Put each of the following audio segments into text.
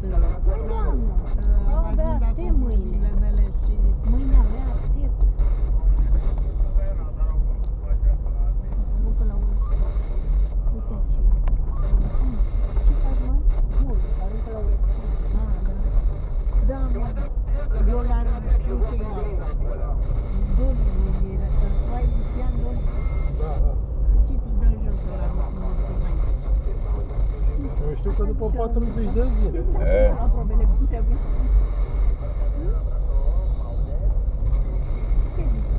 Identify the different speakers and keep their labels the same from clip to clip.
Speaker 1: Păi, doamnă,
Speaker 2: Am
Speaker 1: am
Speaker 2: abia
Speaker 1: ajuns la
Speaker 2: aștept mâine.
Speaker 1: concluziile mele și
Speaker 2: Mâine abia aștept. Să mă duc la urmă. Uite aici. Ce faci, mă? Nu, să aruncă la urmă. Ah, da.
Speaker 1: da, mă, eu la rând știu ce e asta. Doli, vai Lucian Doli,
Speaker 3: Da, da.
Speaker 1: și tu dă jos la urmă aici.
Speaker 3: Eu știu că după 40 de zile.
Speaker 4: E.
Speaker 2: La probele cum trebuie. Ce zici?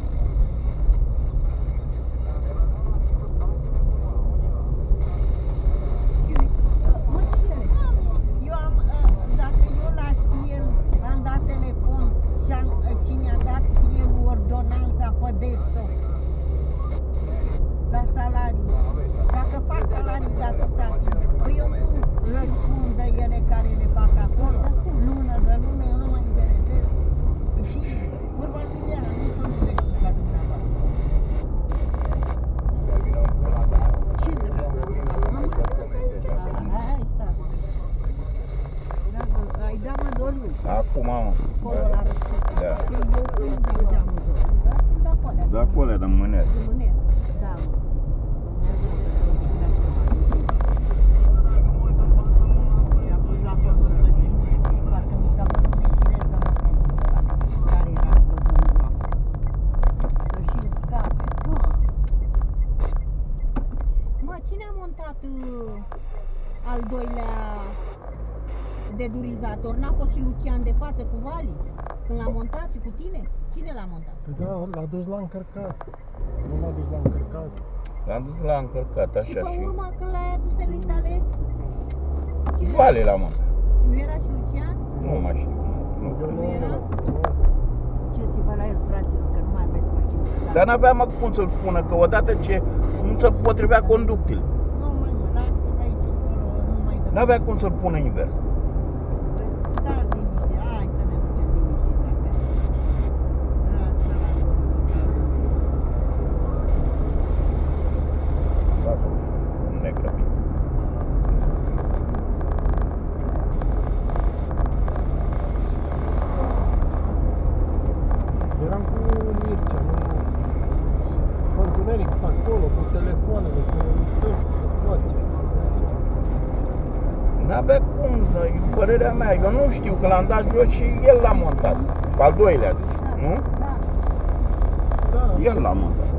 Speaker 2: Și, uh, mă, Tigele,
Speaker 1: Eu am, uh, dacă eu la Siel am dat telefon și, am, uh, și mi-a dat Siel ordonanța pe desktop la salariu. Dacă fac salarii de atâta timp, păi eu nu răspund de ele care le fac acolo, lună de lună, eu nu mă interesez. Și vorba lui Liana, nu sunt direct la dumneavoastră. Ce dracu? Am ajuns aici.
Speaker 2: hai, stai.
Speaker 1: Dacă ai dat mă doliu.
Speaker 4: Acum, mă.
Speaker 2: Acolo la răspuns.
Speaker 4: Da.
Speaker 1: Și eu cum dau geamul jos?
Speaker 2: Da, și da acolo.
Speaker 4: Da, acolo, de mâner.
Speaker 2: De mâner.
Speaker 1: Da, mă. Dumnezeu să te odihnească mai bine. Ți-a pus la pământ pe tine, parcă mi s-a părut nechireză, mă, pământul ăla, care era scos în groapă. Să și scape. Mă,
Speaker 2: Mă, cine a montat uh, al doilea dedurizator? N-a fost și Lucian de față cu Vali? Când l-a montat și cu tine? Cine l-a montat?
Speaker 3: Păi da, l-a dus la încărcat. Nu l-a dus la încărcat.
Speaker 4: L-am dus la încărcat,
Speaker 2: și
Speaker 4: așa
Speaker 2: pe
Speaker 4: și...
Speaker 2: urmă, când l-ai adus în tale, cine?
Speaker 4: Vale la montat.
Speaker 2: Nu era și Lucian?
Speaker 4: Nu mai știu. Nu.
Speaker 3: Eu nu,
Speaker 2: era?
Speaker 1: ce ți la el, fraților, că nu mai aveți pe cine să dați.
Speaker 4: Dar n-aveam cum să-l pună, că odată ce nu se potrivea conductile.
Speaker 1: Nu, mai mă, las că de aici încolo nu mai dă.
Speaker 4: N-avea cum să-l pună invers.
Speaker 1: Stai liniștit, hai să ne ducem liniștiți acasă. Asta la
Speaker 4: Lasă-o, cum ne grăbim.
Speaker 3: Eram cu Mircea, nu? Pe întuneric, pe acolo, cu telefoanele, să ne uităm, să facem, să trecem.
Speaker 4: N-avea cum, dar e părerea mea. Eu nu știu că l-am dat jos și el l-a montat. Pe al doilea, zici, nu?
Speaker 2: Da.
Speaker 3: Da,
Speaker 4: El l-a montat.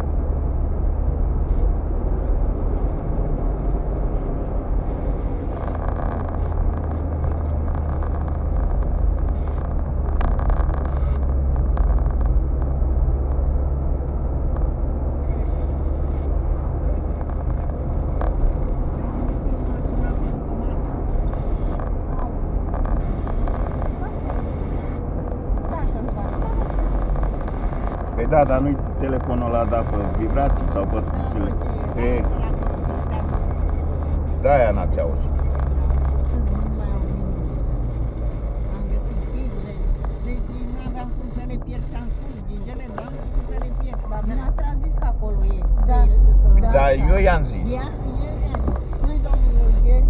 Speaker 2: Dacă nu va sta,
Speaker 4: Păi da, dar nu-i telefonul ăla dat pe vibrații sau pe zile. E, de-aia n-ați auzit.
Speaker 1: Deci n-aveam cum să le pierd și am spus, gingele n-am cum să le pierd.
Speaker 2: dar dumneavoastră ați zis că acolo e.
Speaker 1: Da.
Speaker 2: că-
Speaker 1: Da.
Speaker 4: Dar eu i-am zis.
Speaker 1: Ea, el mi-a zis, măi domnul, eu ieri,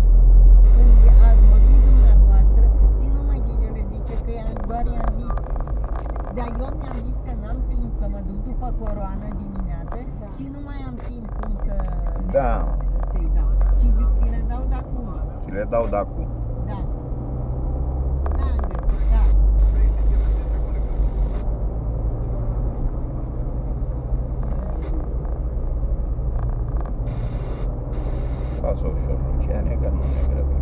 Speaker 1: când ați vorbit dumneavoastră, și nu mai gingele zice că ea, doar i-am zis. Dar eu mi-am zis că n-am timp, că mă duc după coroană dimineață
Speaker 2: Da.
Speaker 1: și nu mai am timp cum să
Speaker 4: Da.
Speaker 1: să-i dau. Și zic, ți le dau de acum.
Speaker 4: Ți le dau de acum.
Speaker 1: Da. N-am găsit, da.
Speaker 4: Lasă ușor, Luciane, că nu ne grăbim. E noapte.